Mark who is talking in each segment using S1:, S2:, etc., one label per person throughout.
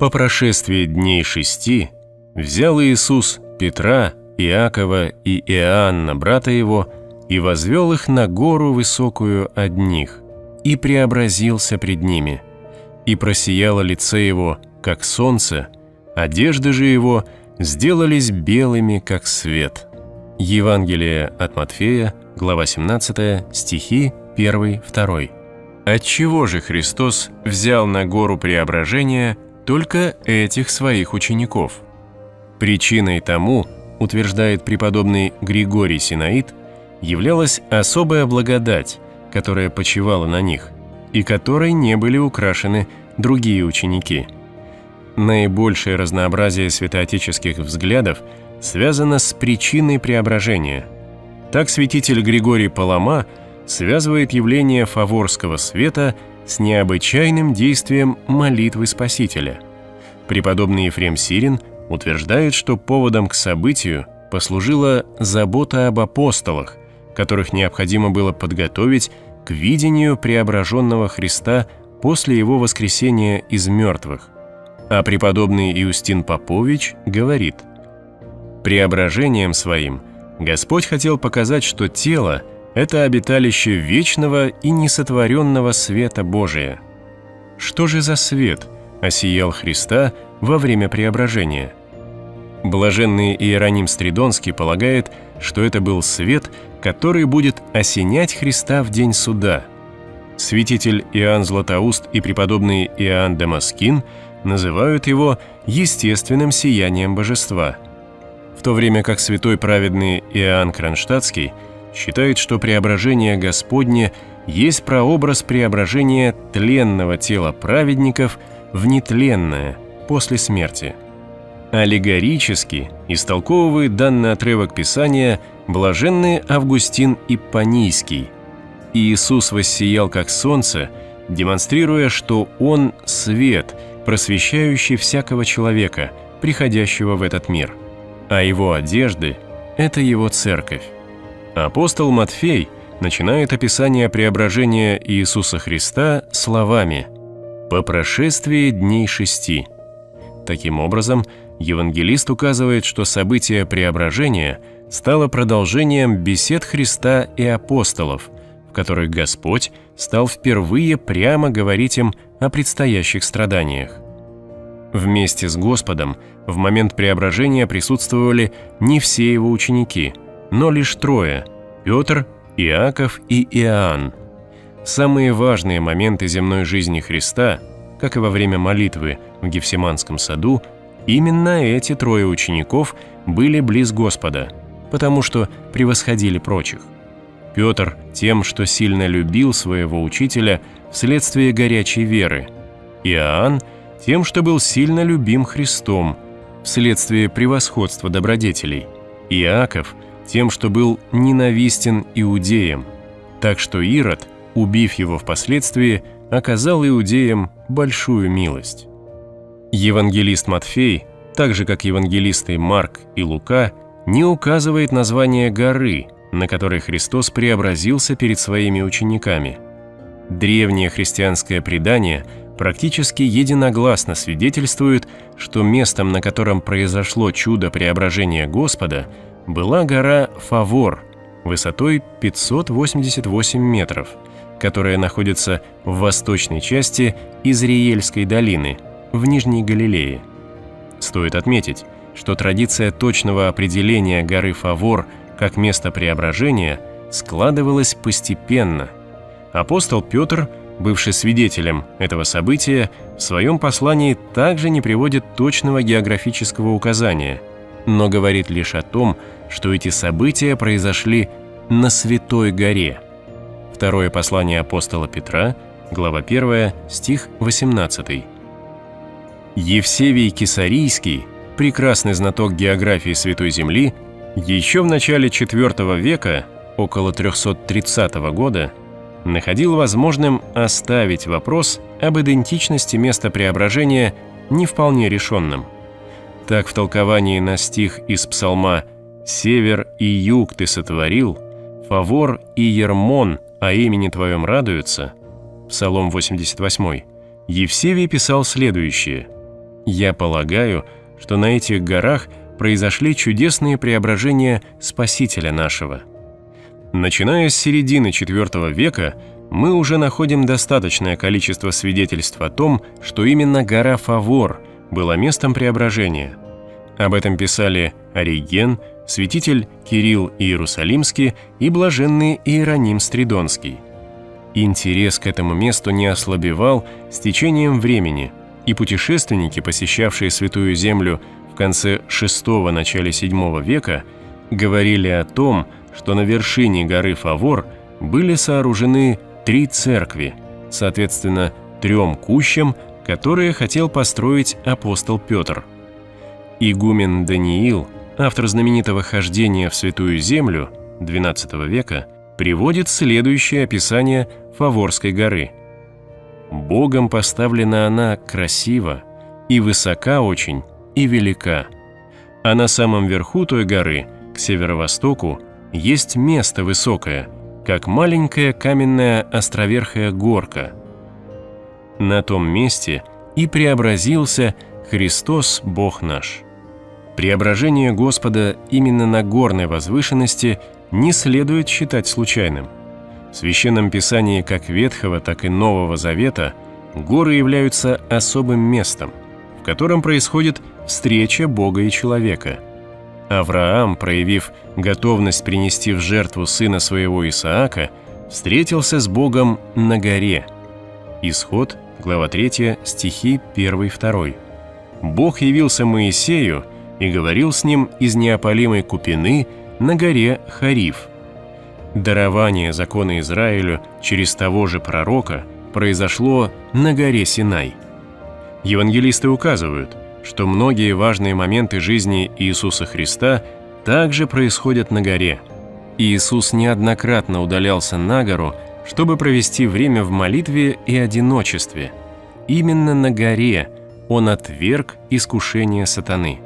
S1: По прошествии дней шести взял Иисус Петра, Иакова и Иоанна, брата его, и возвел их на гору высокую одних, и преобразился пред ними, и просияло лице его, как солнце, одежды же его сделались белыми, как свет». Евангелие от Матфея, глава 17, стихи 1-2. Отчего же Христос взял на гору преображения только этих своих учеников? Причиной тому, утверждает преподобный Григорий Синаид, являлась особая благодать, которая почивала на них, и которой не были украшены другие ученики. Наибольшее разнообразие святоотеческих взглядов связано с причиной преображения. Так святитель Григорий Палама связывает явление фаворского света с необычайным действием молитвы Спасителя. Преподобный Ефрем Сирин утверждает, что поводом к событию послужила забота об апостолах, которых необходимо было подготовить к видению преображенного Христа после его воскресения из мертвых. А преподобный Иустин Попович говорит, «Преображением своим Господь хотел показать, что тело – это обиталище вечного и несотворенного света Божия. Что же за свет осиял Христа во время преображения? Блаженный Иероним Стридонский полагает, что это был свет, который будет осенять Христа в день суда. Святитель Иоанн Златоуст и преподобный Иоанн Дамаскин называют его естественным сиянием божества – в то время как святой праведный Иоанн Кронштадтский считает, что преображение Господне есть прообраз преображения тленного тела праведников в нетленное после смерти. Аллегорически истолковывает данный отрывок Писания блаженный Августин Иппанийский. Иисус воссиял как солнце, демонстрируя, что Он – свет, просвещающий всякого человека, приходящего в этот мир – а его одежды – это его церковь. Апостол Матфей начинает описание преображения Иисуса Христа словами «по прошествии дней шести». Таким образом, евангелист указывает, что событие преображения стало продолжением бесед Христа и апостолов, в которых Господь стал впервые прямо говорить им о предстоящих страданиях. Вместе с Господом в момент преображения присутствовали не все его ученики, но лишь трое – Петр, Иаков и Иоанн. Самые важные моменты земной жизни Христа, как и во время молитвы в Гефсиманском саду, именно эти трое учеников были близ Господа, потому что превосходили прочих. Петр тем, что сильно любил своего учителя вследствие горячей веры, Иоанн – тем, что был сильно любим Христом вследствие превосходства добродетелей, Иаков тем, что был ненавистен иудеям, так что Ирод, убив его впоследствии, оказал иудеям большую милость. Евангелист Матфей, так же как евангелисты Марк и Лука, не указывает название горы, на которой Христос преобразился перед своими учениками. Древнее христианское предание – практически единогласно свидетельствует, что местом, на котором произошло чудо преображения Господа, была гора Фавор высотой 588 метров, которая находится в восточной части Изриельской долины, в Нижней Галилее. Стоит отметить, что традиция точного определения горы Фавор как место преображения складывалась постепенно. Апостол Петр – бывший свидетелем этого события, в своем послании также не приводит точного географического указания, но говорит лишь о том, что эти события произошли на Святой горе. Второе послание апостола Петра, глава 1, стих 18. Евсевий Кесарийский, прекрасный знаток географии Святой Земли, еще в начале IV века, около 330 года, находил возможным оставить вопрос об идентичности места преображения не вполне решенным. Так в толковании на стих из псалма «Север и юг ты сотворил, фавор и ермон о имени твоем радуются» Псалом 88 Евсевий писал следующее Я полагаю, что на этих горах произошли чудесные преображения Спасителя нашего. Начиная с середины IV века, мы уже находим достаточное количество свидетельств о том, что именно гора Фавор была местом преображения. Об этом писали Ориген, святитель Кирилл Иерусалимский и блаженный Иероним Стридонский. Интерес к этому месту не ослабевал с течением времени, и путешественники, посещавшие Святую Землю в конце VI – начале VII века, говорили о том, что на вершине горы Фавор были сооружены три церкви, соответственно, трем кущам, которые хотел построить апостол Петр. Игумен Даниил, автор знаменитого «Хождения в Святую Землю» XII века, приводит следующее описание Фаворской горы. «Богом поставлена она красиво, и высока очень, и велика. А на самом верху той горы, к северо-востоку, есть место высокое – как маленькая каменная островерхая горка. На том месте и преобразился Христос Бог наш. Преображение Господа именно на горной возвышенности не следует считать случайным. В Священном Писании как Ветхого, так и Нового Завета горы являются особым местом, в котором происходит встреча Бога и человека – Авраам, проявив готовность принести в жертву сына своего Исаака, встретился с Богом на горе. Исход, глава 3, стихи 1-2. Бог явился Моисею и говорил с ним из неопалимой купины на горе Хариф. Дарование закона Израилю через того же пророка произошло на горе Синай. Евангелисты указывают, что многие важные моменты жизни Иисуса Христа также происходят на горе. Иисус неоднократно удалялся на гору, чтобы провести время в молитве и одиночестве. Именно на горе Он отверг искушение сатаны.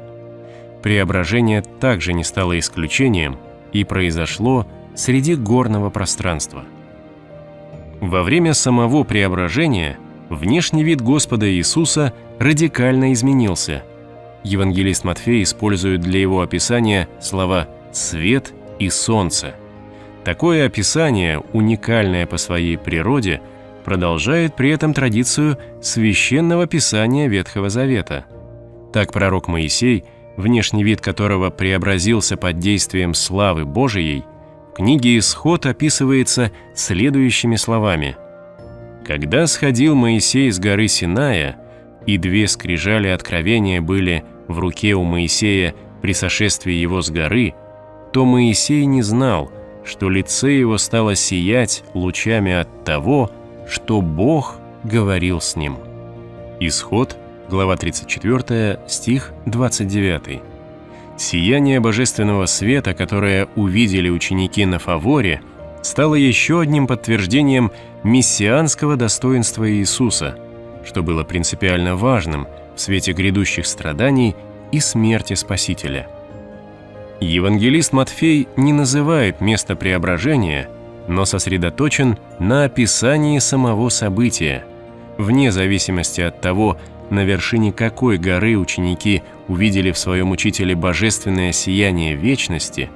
S1: Преображение также не стало исключением и произошло среди горного пространства. Во время самого преображения внешний вид Господа Иисуса – радикально изменился. Евангелист Матфей использует для его описания слова «свет» и «солнце». Такое описание, уникальное по своей природе, продолжает при этом традицию священного писания Ветхого Завета. Так пророк Моисей, внешний вид которого преобразился под действием славы Божией, в книге «Исход» описывается следующими словами. «Когда сходил Моисей с горы Синая, и две скрижали откровения были в руке у Моисея при сошествии его с горы, то Моисей не знал, что лице его стало сиять лучами от того, что Бог говорил с ним. Исход, глава 34, стих 29. Сияние божественного света, которое увидели ученики на Фаворе, стало еще одним подтверждением мессианского достоинства Иисуса – что было принципиально важным в свете грядущих страданий и смерти Спасителя. Евангелист Матфей не называет место преображения, но сосредоточен на описании самого события, вне зависимости от того, на вершине какой горы ученики увидели в своем учителе божественное сияние вечности,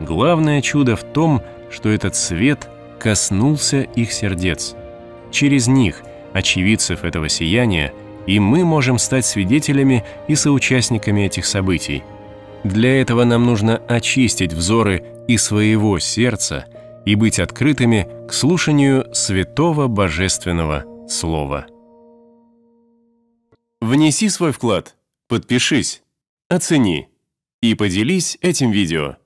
S1: главное чудо в том, что этот свет коснулся их сердец. Через них – очевидцев этого сияния, и мы можем стать свидетелями и соучастниками этих событий. Для этого нам нужно очистить взоры и своего сердца и быть открытыми к слушанию святого божественного слова. Внеси свой вклад, подпишись, оцени и поделись этим видео.